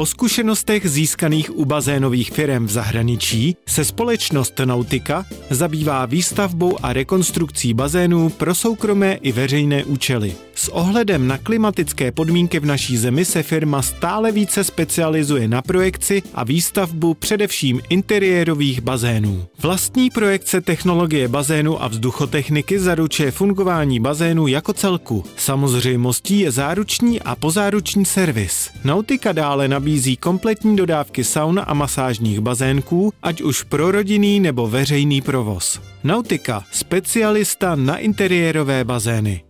Po zkušenostech získaných u bazénových firm v zahraničí se společnost Nautika zabývá výstavbou a rekonstrukcí bazénů pro soukromé i veřejné účely. Ohledem na klimatické podmínky v naší zemi se firma stále více specializuje na projekci a výstavbu především interiérových bazénů. Vlastní projekce technologie bazénu a vzduchotechniky zaručuje fungování bazénu jako celku. Samozřejmostí je záruční a pozáruční servis. Nautika dále nabízí kompletní dodávky sauna a masážních bazénků, ať už pro rodinný nebo veřejný provoz. Nautika, specialista na interiérové bazény.